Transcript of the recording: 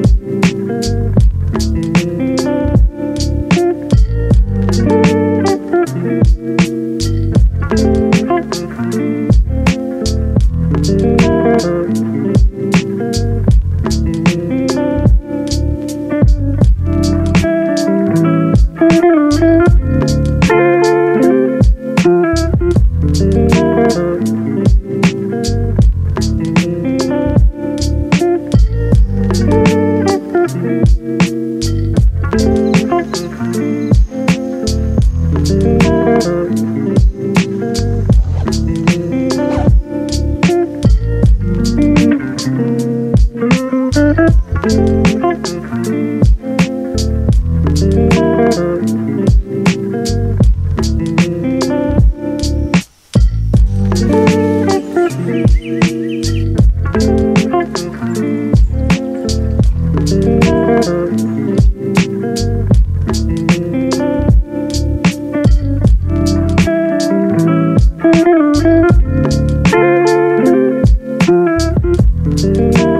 Thank thank you